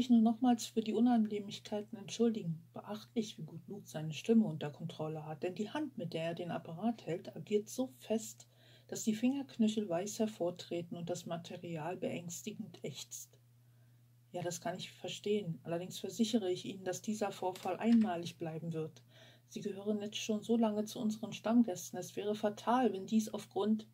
mich nur nochmals für die Unannehmlichkeiten entschuldigen. Beachtlich, wie gut Luke seine Stimme unter Kontrolle hat, denn die Hand, mit der er den Apparat hält, agiert so fest, dass die Fingerknöchel weiß hervortreten und das Material beängstigend ächzt. Ja, das kann ich verstehen. Allerdings versichere ich Ihnen, dass dieser Vorfall einmalig bleiben wird. Sie gehören jetzt schon so lange zu unseren Stammgästen. Es wäre fatal, wenn dies aufgrund.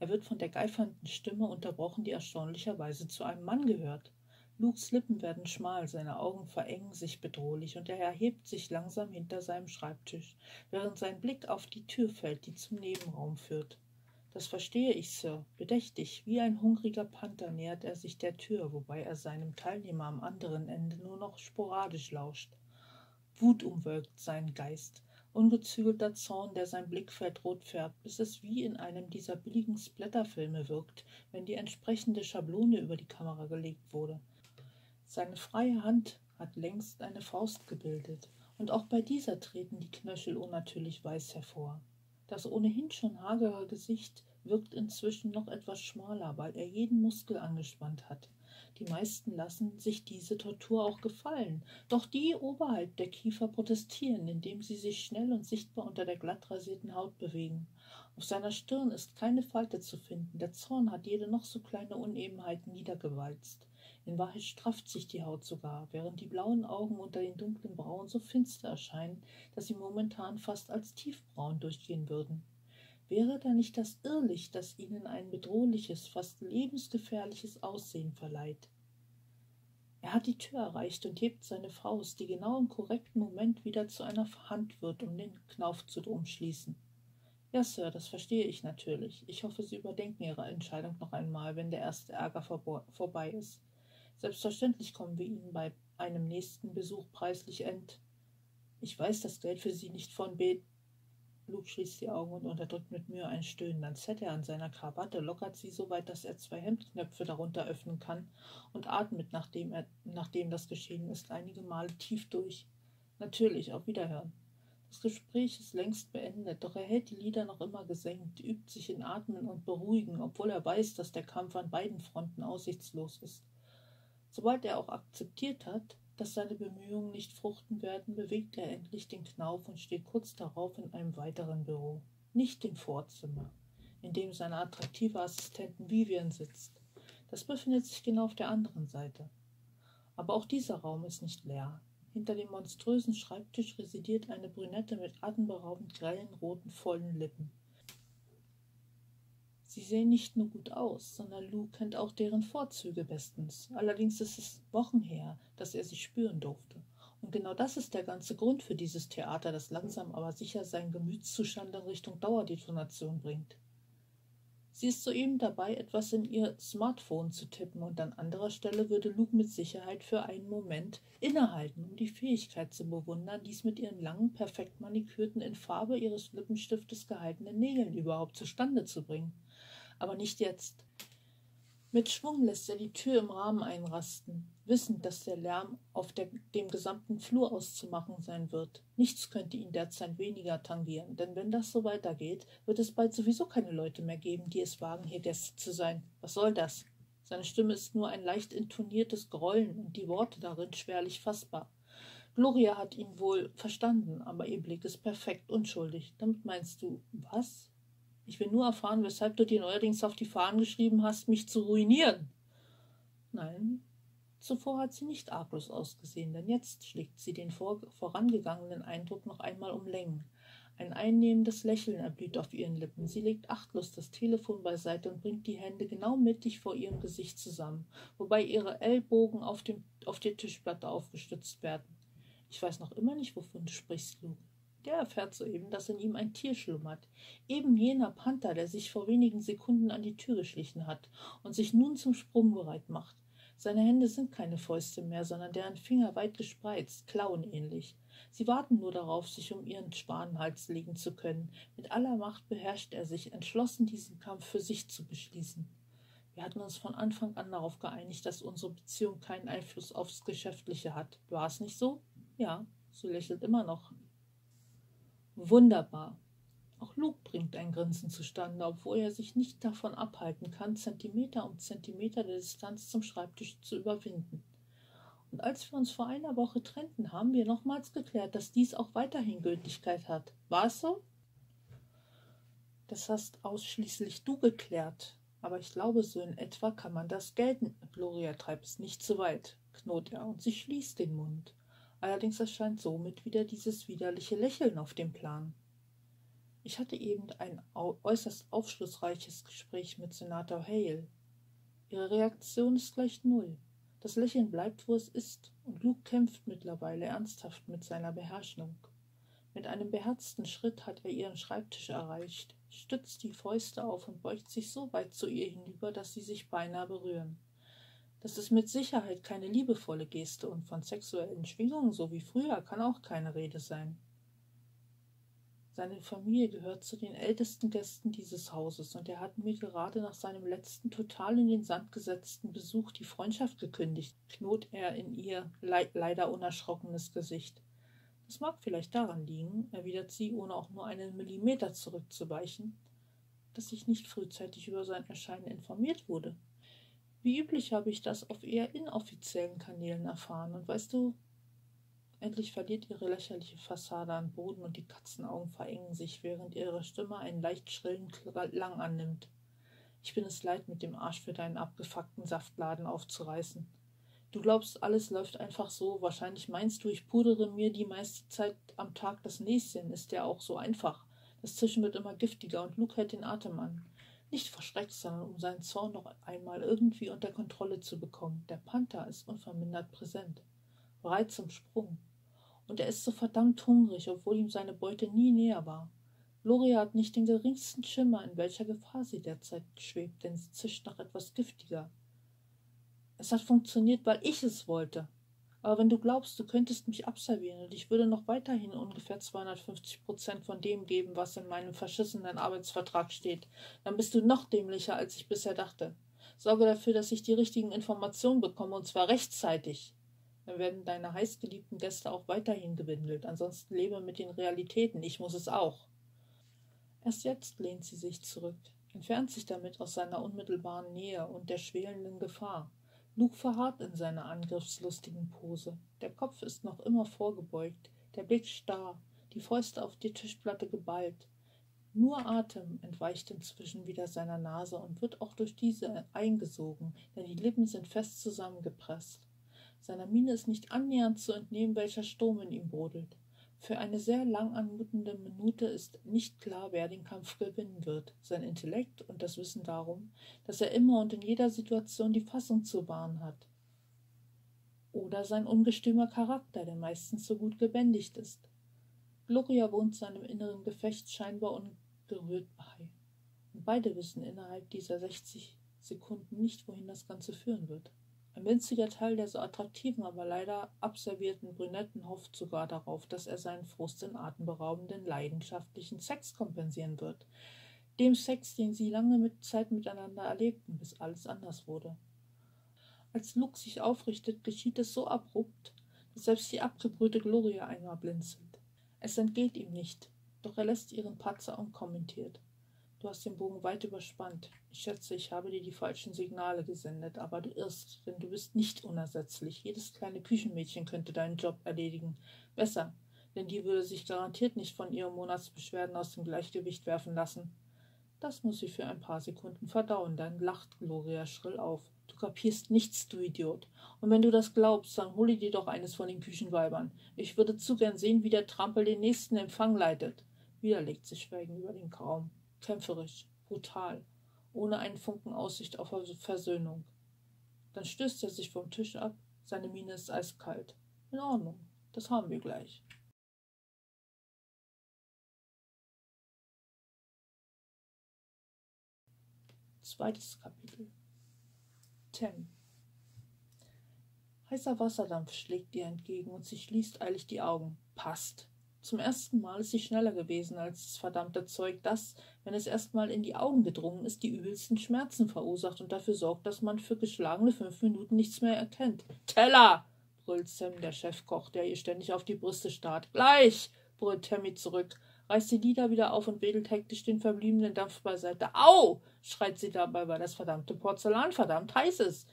Er wird von der geifernden Stimme unterbrochen, die erstaunlicherweise zu einem Mann gehört. Lukes Lippen werden schmal, seine Augen verengen sich bedrohlich und er erhebt sich langsam hinter seinem Schreibtisch, während sein Blick auf die Tür fällt, die zum Nebenraum führt. Das verstehe ich, Sir. Bedächtig, wie ein hungriger Panther nähert er sich der Tür, wobei er seinem Teilnehmer am anderen Ende nur noch sporadisch lauscht. Wut umwölkt seinen Geist, ungezügelter Zorn, der sein Blickfeld rot färbt, bis es wie in einem dieser billigen Splatterfilme wirkt, wenn die entsprechende Schablone über die Kamera gelegt wurde. Seine freie Hand hat längst eine Faust gebildet, und auch bei dieser treten die Knöchel unnatürlich weiß hervor. Das ohnehin schon hagere Gesicht wirkt inzwischen noch etwas schmaler, weil er jeden Muskel angespannt hat. Die meisten lassen sich diese Tortur auch gefallen, doch die oberhalb der Kiefer protestieren, indem sie sich schnell und sichtbar unter der glatt rasierten Haut bewegen. Auf seiner Stirn ist keine Falte zu finden, der Zorn hat jede noch so kleine Unebenheit niedergewalzt. In Wahrheit strafft sich die Haut sogar, während die blauen Augen unter den dunklen Brauen so finster erscheinen, dass sie momentan fast als tiefbraun durchgehen würden. Wäre da nicht das Irrlicht, das ihnen ein bedrohliches, fast lebensgefährliches Aussehen verleiht? Er hat die Tür erreicht und hebt seine Faust, die genau im korrekten Moment wieder zu einer Hand wird, um den Knauf zu umschließen. Ja, Sir, das verstehe ich natürlich. Ich hoffe, Sie überdenken Ihre Entscheidung noch einmal, wenn der erste Ärger vorbei ist. Selbstverständlich kommen wir Ihnen bei einem nächsten Besuch preislich ent. Ich weiß das Geld für Sie nicht von B. Luke schließt die Augen und unterdrückt mit Mühe ein Stöhnen. Dann zerrt er an seiner Krawatte, lockert sie so weit, dass er zwei Hemdknöpfe darunter öffnen kann und atmet, nachdem, er, nachdem das geschehen ist, einige Male tief durch. Natürlich, auf Wiederhören. Das Gespräch ist längst beendet, doch er hält die Lider noch immer gesenkt, übt sich in Atmen und Beruhigen, obwohl er weiß, dass der Kampf an beiden Fronten aussichtslos ist. Sobald er auch akzeptiert hat, dass seine Bemühungen nicht fruchten werden, bewegt er endlich den Knauf und steht kurz darauf in einem weiteren Büro. Nicht dem Vorzimmer, in dem seine attraktive Assistentin Vivian sitzt. Das befindet sich genau auf der anderen Seite. Aber auch dieser Raum ist nicht leer. Hinter dem monströsen Schreibtisch residiert eine Brünette mit atemberaubend grellen, roten, vollen Lippen. Sie sehen nicht nur gut aus, sondern Lou kennt auch deren Vorzüge bestens. Allerdings ist es Wochen her, dass er sie spüren durfte. Und genau das ist der ganze Grund für dieses Theater, das langsam aber sicher seinen Gemütszustand in Richtung Dauerdetonation bringt. Sie ist soeben dabei, etwas in ihr Smartphone zu tippen, und an anderer Stelle würde Luke mit Sicherheit für einen Moment innehalten, um die Fähigkeit zu bewundern, dies mit ihren langen, perfekt manikürten, in Farbe ihres Lippenstiftes gehaltenen Nägeln überhaupt zustande zu bringen aber nicht jetzt. Mit Schwung lässt er die Tür im Rahmen einrasten, wissend, dass der Lärm auf der, dem gesamten Flur auszumachen sein wird. Nichts könnte ihn derzeit weniger tangieren, denn wenn das so weitergeht, wird es bald sowieso keine Leute mehr geben, die es wagen, hier Gäste zu sein. Was soll das? Seine Stimme ist nur ein leicht intoniertes Grollen und die Worte darin schwerlich fassbar. Gloria hat ihn wohl verstanden, aber ihr Blick ist perfekt unschuldig. Damit meinst du was? Ich will nur erfahren, weshalb du dir neuerdings auf die Fahnen geschrieben hast, mich zu ruinieren. Nein, zuvor hat sie nicht arglos ausgesehen, denn jetzt schlägt sie den vor vorangegangenen Eindruck noch einmal um Längen. Ein einnehmendes Lächeln erblüht auf ihren Lippen. Sie legt achtlos das Telefon beiseite und bringt die Hände genau mittig vor ihrem Gesicht zusammen, wobei ihre Ellbogen auf, dem, auf der Tischplatte aufgestützt werden. Ich weiß noch immer nicht, wovon du sprichst, Luke. Der erfährt soeben, dass in ihm ein Tier schlummert. Eben jener Panther, der sich vor wenigen Sekunden an die Tür geschlichen hat und sich nun zum Sprung bereit macht. Seine Hände sind keine Fäuste mehr, sondern deren Finger weit gespreizt, klauenähnlich. Sie warten nur darauf, sich um ihren Spanenhals legen zu können. Mit aller Macht beherrscht er sich, entschlossen, diesen Kampf für sich zu beschließen. Wir hatten uns von Anfang an darauf geeinigt, dass unsere Beziehung keinen Einfluss aufs Geschäftliche hat. War es nicht so? Ja, sie lächelt immer noch. Wunderbar. Auch Luke bringt ein Grinsen zustande, obwohl er sich nicht davon abhalten kann, Zentimeter um Zentimeter der Distanz zum Schreibtisch zu überwinden. Und als wir uns vor einer Woche trennten, haben wir nochmals geklärt, dass dies auch weiterhin Gültigkeit hat. War es so? Das hast ausschließlich du geklärt. Aber ich glaube, so in etwa kann man das gelten. Gloria treibt es nicht zu weit, knurrt er, und sie schließt den Mund. Allerdings erscheint somit wieder dieses widerliche Lächeln auf dem Plan. Ich hatte eben ein äußerst aufschlussreiches Gespräch mit Senator Hale. Ihre Reaktion ist gleich null. Das Lächeln bleibt, wo es ist, und Luke kämpft mittlerweile ernsthaft mit seiner Beherrschung. Mit einem beherzten Schritt hat er ihren Schreibtisch erreicht, stützt die Fäuste auf und beugt sich so weit zu ihr hinüber, dass sie sich beinahe berühren. Das ist mit Sicherheit keine liebevolle Geste und von sexuellen Schwingungen so wie früher kann auch keine Rede sein. Seine Familie gehört zu den ältesten Gästen dieses Hauses und er hat mir gerade nach seinem letzten total in den Sand gesetzten Besuch die Freundschaft gekündigt, knurrt er in ihr le leider unerschrockenes Gesicht. Es mag vielleicht daran liegen, erwidert sie, ohne auch nur einen Millimeter zurückzuweichen, dass ich nicht frühzeitig über sein Erscheinen informiert wurde. Wie üblich habe ich das auf eher inoffiziellen Kanälen erfahren, und weißt du, endlich verliert ihre lächerliche Fassade an Boden und die Katzenaugen verengen sich, während ihre Stimme einen leicht schrillen Klang annimmt. Ich bin es leid, mit dem Arsch für deinen abgefuckten Saftladen aufzureißen. Du glaubst, alles läuft einfach so. Wahrscheinlich meinst du, ich pudere mir die meiste Zeit am Tag das Näschen. Ist ja auch so einfach. Das Zischen wird immer giftiger und Luke hält den Atem an. Nicht verschreckt, sondern um seinen Zorn noch einmal irgendwie unter Kontrolle zu bekommen. Der Panther ist unvermindert präsent. Bereit zum Sprung. Und er ist so verdammt hungrig, obwohl ihm seine Beute nie näher war. Gloria hat nicht den geringsten Schimmer, in welcher Gefahr sie derzeit schwebt, denn sie zischt nach etwas giftiger. Es hat funktioniert, weil ich es wollte. Aber wenn du glaubst, du könntest mich abservieren und ich würde noch weiterhin ungefähr 250 Prozent von dem geben, was in meinem verschissenen Arbeitsvertrag steht, dann bist du noch dämlicher, als ich bisher dachte. Sorge dafür, dass ich die richtigen Informationen bekomme, und zwar rechtzeitig. Dann werden deine heißgeliebten Gäste auch weiterhin gewindelt. Ansonsten lebe mit den Realitäten. Ich muss es auch. Erst jetzt lehnt sie sich zurück, entfernt sich damit aus seiner unmittelbaren Nähe und der schwelenden Gefahr. Luke verharrt in seiner angriffslustigen Pose. Der Kopf ist noch immer vorgebeugt, der Blick starr, die Fäuste auf die Tischplatte geballt. Nur Atem entweicht inzwischen wieder seiner Nase und wird auch durch diese eingesogen, denn die Lippen sind fest zusammengepresst. Seiner Miene ist nicht annähernd zu entnehmen, welcher Sturm in ihm brodelt. Für eine sehr lang anmutende Minute ist nicht klar, wer den Kampf gewinnen wird. Sein Intellekt und das Wissen darum, dass er immer und in jeder Situation die Fassung zu wahren hat. Oder sein ungestümer Charakter, der meistens so gut gebändigt ist. Gloria wohnt seinem inneren Gefecht scheinbar ungerührt bei. Und beide wissen innerhalb dieser 60 Sekunden nicht, wohin das Ganze führen wird. Ein winziger Teil der so attraktiven, aber leider abservierten Brünetten hofft sogar darauf, dass er seinen Frust in atemberaubenden, leidenschaftlichen Sex kompensieren wird. Dem Sex, den sie lange mit Zeit miteinander erlebten, bis alles anders wurde. Als Luke sich aufrichtet, geschieht es so abrupt, dass selbst die abgebrühte Gloria einmal blinzelt. Es entgeht ihm nicht, doch er lässt ihren Patzer unkommentiert. Du hast den Bogen weit überspannt. Ich schätze, ich habe dir die falschen Signale gesendet, aber du irrst, denn du bist nicht unersetzlich. Jedes kleine Küchenmädchen könnte deinen Job erledigen. Besser, denn die würde sich garantiert nicht von ihren Monatsbeschwerden aus dem Gleichgewicht werfen lassen. Das muss sie für ein paar Sekunden verdauen, dann lacht Gloria schrill auf. Du kapierst nichts, du Idiot. Und wenn du das glaubst, dann hole dir doch eines von den Küchenweibern. Ich würde zu gern sehen, wie der Trampel den nächsten Empfang leitet. Wieder legt sich Schweigen über den Raum kämpferisch, brutal, ohne einen Funken Aussicht auf Versöhnung. Dann stößt er sich vom Tisch ab, seine Miene ist eiskalt. In Ordnung, das haben wir gleich. Zweites Kapitel Tem Heißer Wasserdampf schlägt ihr entgegen und sie schließt eilig die Augen. Passt. Zum ersten Mal ist sie schneller gewesen als das verdammte Zeug, das, wenn es erstmal in die Augen gedrungen ist, die übelsten Schmerzen verursacht und dafür sorgt, dass man für geschlagene fünf Minuten nichts mehr erkennt. Teller! brüllt Sam, der Chefkoch, der ihr ständig auf die Brüste starrt. Gleich! brüllt Tammy zurück, reißt die Lieder wieder auf und wedelt hektisch den verbliebenen Dampf beiseite. Au! schreit sie dabei, weil das verdammte Porzellan verdammt heiß ist.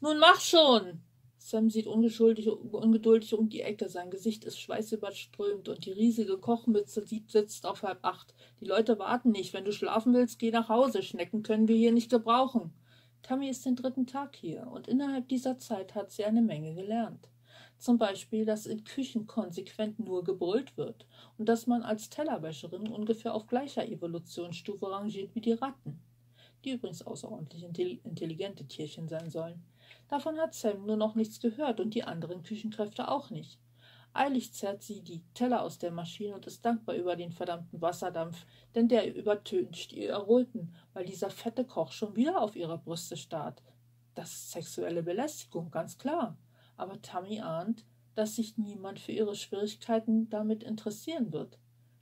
Nun mach schon! Sam sieht ungeduldig um die Ecke. Sein Gesicht ist schweißüberströmt und die riesige Kochmütze sitzt auf halb acht. Die Leute warten nicht. Wenn du schlafen willst, geh nach Hause. Schnecken können wir hier nicht gebrauchen. Tammy ist den dritten Tag hier und innerhalb dieser Zeit hat sie eine Menge gelernt. Zum Beispiel, dass in Küchen konsequent nur gebrüllt wird und dass man als Tellerwäscherin ungefähr auf gleicher Evolutionsstufe rangiert wie die Ratten, die übrigens außerordentlich intelligente Tierchen sein sollen. Davon hat Sam nur noch nichts gehört und die anderen Küchenkräfte auch nicht. Eilig zerrt sie die Teller aus der Maschine und ist dankbar über den verdammten Wasserdampf, denn der übertönt ihr Erröten, weil dieser fette Koch schon wieder auf ihre Brüste starrt. Das ist sexuelle Belästigung, ganz klar. Aber Tammy ahnt, dass sich niemand für ihre Schwierigkeiten damit interessieren wird.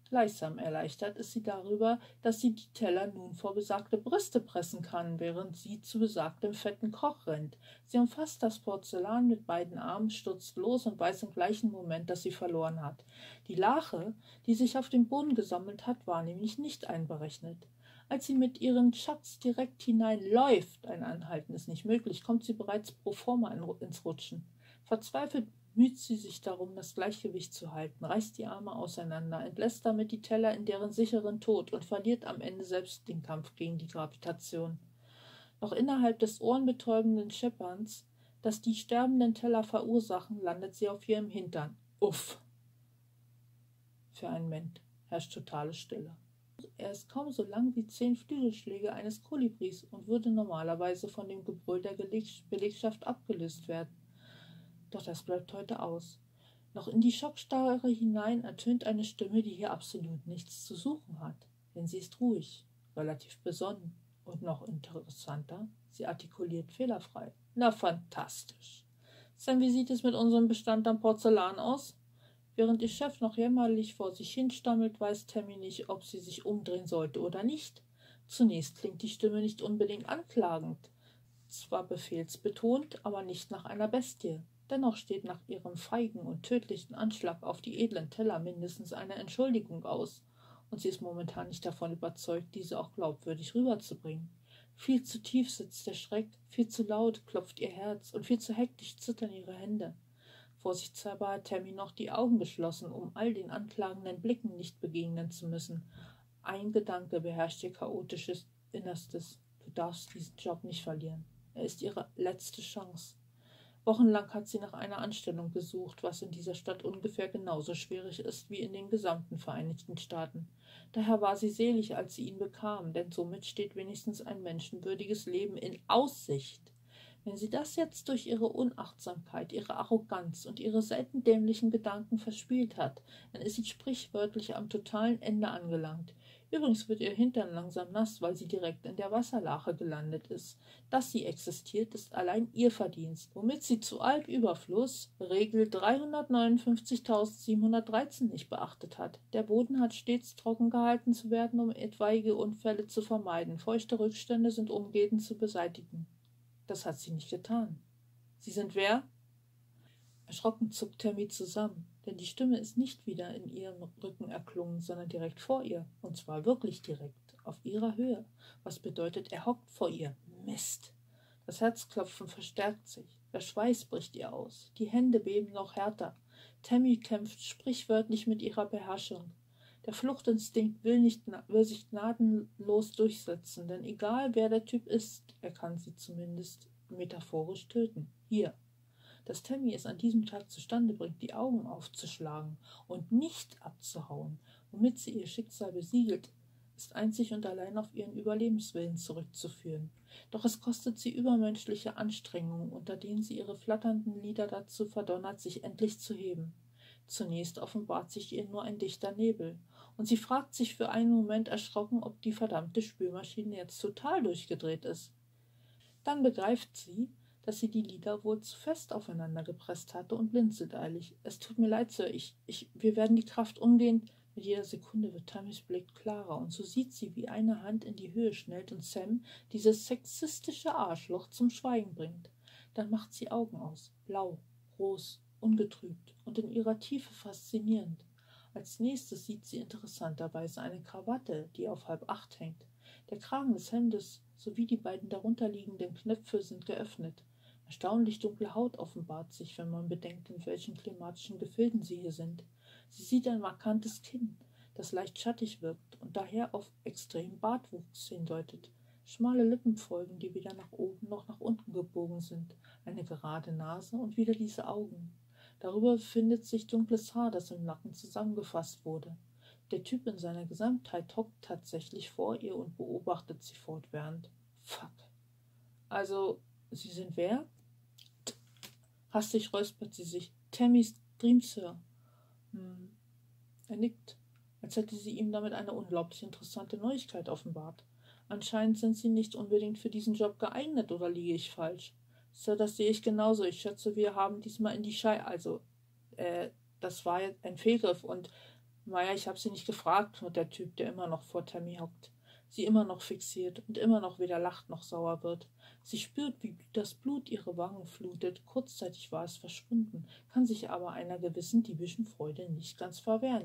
Gleichsam erleichtert ist sie darüber, dass sie die Teller nun vor besagte Brüste pressen kann, während sie zu besagtem fetten Koch rennt. Sie umfasst das Porzellan mit beiden Armen, stürzt los und weiß im gleichen Moment, dass sie verloren hat. Die Lache, die sich auf dem Boden gesammelt hat, war nämlich nicht einberechnet. Als sie mit ihrem Schatz direkt hineinläuft, ein Anhalten ist nicht möglich, kommt sie bereits pro forma ins Rutschen. Verzweifelt müht sie sich darum, das Gleichgewicht zu halten, reißt die Arme auseinander, entlässt damit die Teller in deren sicheren Tod und verliert am Ende selbst den Kampf gegen die Gravitation. Noch innerhalb des ohrenbetäubenden Schepperns, das die sterbenden Teller verursachen, landet sie auf ihrem Hintern. Uff! Für einen Moment herrscht totale Stille. Er ist kaum so lang wie zehn Flügelschläge eines Kolibris und würde normalerweise von dem Gebrüll der Belegschaft abgelöst werden. Doch das bleibt heute aus. Noch in die Schockstarre hinein ertönt eine Stimme, die hier absolut nichts zu suchen hat. Denn sie ist ruhig, relativ besonnen und noch interessanter, sie artikuliert fehlerfrei. Na fantastisch. Sam, wie sieht es mit unserem Bestand am Porzellan aus? Während ihr Chef noch jämmerlich vor sich hinstammelt, weiß Tammy nicht, ob sie sich umdrehen sollte oder nicht. Zunächst klingt die Stimme nicht unbedingt anklagend. Zwar befehlsbetont, aber nicht nach einer Bestie. Dennoch steht nach ihrem feigen und tödlichen Anschlag auf die edlen Teller mindestens eine Entschuldigung aus, und sie ist momentan nicht davon überzeugt, diese auch glaubwürdig rüberzubringen. Viel zu tief sitzt der Schreck, viel zu laut klopft ihr Herz und viel zu hektisch zittern ihre Hände. Vorsichtshalber hat Tammy noch die Augen geschlossen, um all den anklagenden Blicken nicht begegnen zu müssen. Ein Gedanke beherrscht ihr chaotisches Innerstes. Du darfst diesen Job nicht verlieren. Er ist ihre letzte Chance. Wochenlang hat sie nach einer Anstellung gesucht, was in dieser Stadt ungefähr genauso schwierig ist wie in den gesamten Vereinigten Staaten. Daher war sie selig, als sie ihn bekam, denn somit steht wenigstens ein menschenwürdiges Leben in Aussicht. Wenn sie das jetzt durch ihre Unachtsamkeit, ihre Arroganz und ihre selten dämlichen Gedanken verspielt hat, dann ist sie sprichwörtlich am totalen Ende angelangt. Übrigens wird ihr Hintern langsam nass, weil sie direkt in der Wasserlache gelandet ist. Dass sie existiert, ist allein ihr Verdienst, womit sie zu Albüberfluss Regel 359.713 nicht beachtet hat. Der Boden hat stets trocken gehalten zu werden, um etwaige Unfälle zu vermeiden. Feuchte Rückstände sind umgehend zu beseitigen. Das hat sie nicht getan. Sie sind wer? Erschrocken zuckt Tammy zusammen denn die Stimme ist nicht wieder in ihrem Rücken erklungen, sondern direkt vor ihr, und zwar wirklich direkt, auf ihrer Höhe, was bedeutet, er hockt vor ihr. Mist. Das Herzklopfen verstärkt sich, der Schweiß bricht ihr aus, die Hände beben noch härter. Tammy kämpft sprichwörtlich mit ihrer Beherrschung. Der Fluchtinstinkt will, nicht, will sich gnadenlos durchsetzen, denn egal wer der Typ ist, er kann sie zumindest metaphorisch töten. Hier, dass Tammy es an diesem Tag zustande bringt, die Augen aufzuschlagen und nicht abzuhauen, womit sie ihr Schicksal besiegelt, ist einzig und allein auf ihren Überlebenswillen zurückzuführen. Doch es kostet sie übermenschliche Anstrengungen, unter denen sie ihre flatternden Lieder dazu verdonnert, sich endlich zu heben. Zunächst offenbart sich ihr nur ein dichter Nebel, und sie fragt sich für einen Moment erschrocken, ob die verdammte Spülmaschine jetzt total durchgedreht ist. Dann begreift sie, dass sie die Lieder wohl zu fest aufeinander gepresst hatte und blinzelt eilig. Es tut mir leid, Sir, ich, ich, wir werden die Kraft umgehen. Mit jeder Sekunde wird Tammys Blick klarer und so sieht sie, wie eine Hand in die Höhe schnellt und Sam dieses sexistische Arschloch zum Schweigen bringt. Dann macht sie Augen aus, blau, groß, ungetrübt und in ihrer Tiefe faszinierend. Als nächstes sieht sie interessanterweise eine Krawatte, die auf halb acht hängt. Der Kragen des Hemdes sowie die beiden darunterliegenden Knöpfe sind geöffnet. Erstaunlich dunkle Haut offenbart sich, wenn man bedenkt, in welchen klimatischen Gefilden sie hier sind. Sie sieht ein markantes Kinn, das leicht schattig wirkt und daher auf extremen Bartwuchs hindeutet. Schmale Lippen folgen, die weder nach oben noch nach unten gebogen sind, eine gerade Nase und wieder diese Augen. Darüber befindet sich dunkles Haar, das im Nacken zusammengefasst wurde. Der Typ in seiner Gesamtheit hockt tatsächlich vor ihr und beobachtet sie fortwährend. Fuck. Also, Sie sind wer? Hastig räuspert sie sich. Tammys Dream, Sir. Hm. Er nickt, als hätte sie ihm damit eine unglaublich interessante Neuigkeit offenbart. Anscheinend sind sie nicht unbedingt für diesen Job geeignet, oder liege ich falsch? Sir, das sehe ich genauso. Ich schätze, wir haben diesmal in die Schei. Also, äh, das war ein Fehlgriff und, naja, ich habe sie nicht gefragt, nur der Typ, der immer noch vor Tammy hockt. Sie immer noch fixiert und immer noch weder lacht noch sauer wird. Sie spürt, wie das Blut ihre Wangen flutet. Kurzzeitig war es verschwunden, kann sich aber einer gewissen diebischen Freude nicht ganz verwehren.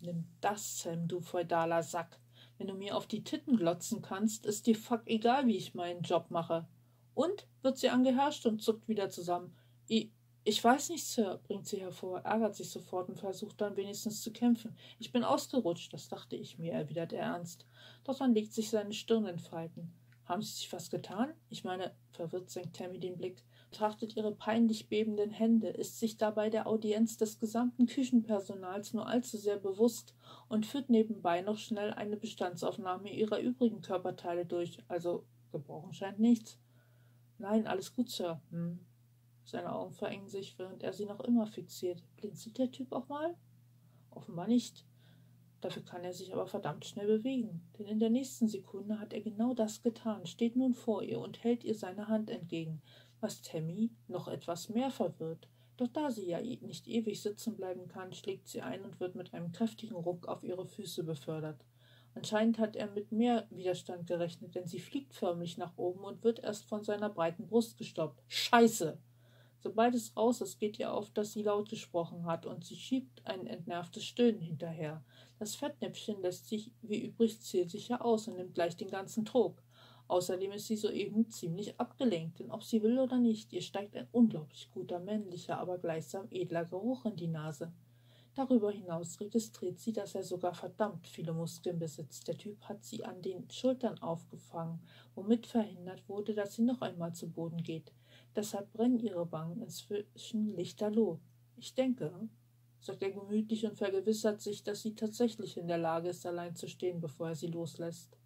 Nimm das, Sam, du feudaler Sack. Wenn du mir auf die Titten glotzen kannst, ist dir fuck egal, wie ich meinen Job mache. Und? wird sie angeherrscht und zuckt wieder zusammen. I ich weiß nicht, Sir, bringt sie hervor, ärgert sich sofort und versucht dann wenigstens zu kämpfen. Ich bin ausgerutscht, das dachte ich mir, erwidert er ernst. Doch dann legt sich seine Stirn in Falten. Haben Sie sich was getan? Ich meine, verwirrt senkt Tammy den Blick, betrachtet ihre peinlich bebenden Hände, ist sich dabei der Audienz des gesamten Küchenpersonals nur allzu sehr bewusst und führt nebenbei noch schnell eine Bestandsaufnahme ihrer übrigen Körperteile durch. Also gebrochen scheint nichts. Nein, alles gut, Sir. Hm. Seine Augen verengen sich, während er sie noch immer fixiert. Blinzelt der Typ auch mal? Offenbar nicht. Dafür kann er sich aber verdammt schnell bewegen, denn in der nächsten Sekunde hat er genau das getan, steht nun vor ihr und hält ihr seine Hand entgegen, was Tammy noch etwas mehr verwirrt. Doch da sie ja nicht ewig sitzen bleiben kann, schlägt sie ein und wird mit einem kräftigen Ruck auf ihre Füße befördert. Anscheinend hat er mit mehr Widerstand gerechnet, denn sie fliegt förmlich nach oben und wird erst von seiner breiten Brust gestoppt. Scheiße! Sobald es raus ist, geht ihr auf, dass sie laut gesprochen hat, und sie schiebt ein entnervtes Stöhnen hinterher. Das Fettnäpfchen lässt sich wie übrig zielsicher aus und nimmt gleich den ganzen Trog. Außerdem ist sie soeben ziemlich abgelenkt, denn ob sie will oder nicht, ihr steigt ein unglaublich guter männlicher, aber gleichsam edler Geruch in die Nase. Darüber hinaus registriert sie, dass er sogar verdammt viele Muskeln besitzt. Der Typ hat sie an den Schultern aufgefangen, womit verhindert wurde, dass sie noch einmal zu Boden geht. Deshalb brennen ihre Wangen inzwischen lichterloh. Ich denke, sagt er gemütlich und vergewissert sich, dass sie tatsächlich in der Lage ist, allein zu stehen, bevor er sie loslässt.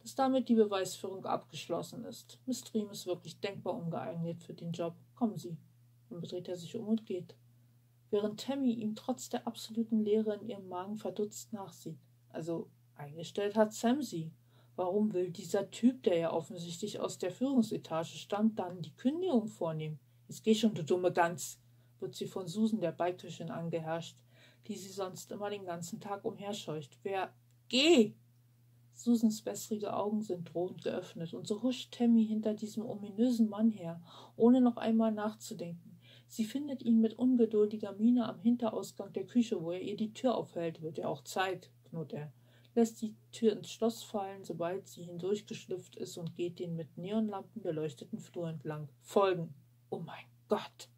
Dass damit die Beweisführung abgeschlossen ist. Miss Dream ist wirklich denkbar ungeeignet für den Job. Kommen Sie. Dann bedreht er sich um und geht während Tammy ihm trotz der absoluten Leere in ihrem Magen verdutzt nachsieht. Also eingestellt hat Sam sie. Warum will dieser Typ, der ja offensichtlich aus der Führungsetage stammt, dann die Kündigung vornehmen? Jetzt geh schon, du dumme Gans, wird sie von Susan, der Beiköchin, angeherrscht, die sie sonst immer den ganzen Tag umherscheucht. Wer? Geh! Susans wässrige Augen sind drohend geöffnet, und so huscht Tammy hinter diesem ominösen Mann her, ohne noch einmal nachzudenken. Sie findet ihn mit ungeduldiger Miene am Hinterausgang der Küche, wo er ihr die Tür aufhält. Wird ja auch Zeit, knurrt er, lässt die Tür ins Schloss fallen, sobald sie hindurchgeschlüpft ist und geht den mit Neonlampen beleuchteten Flur entlang. Folgen. Oh mein Gott.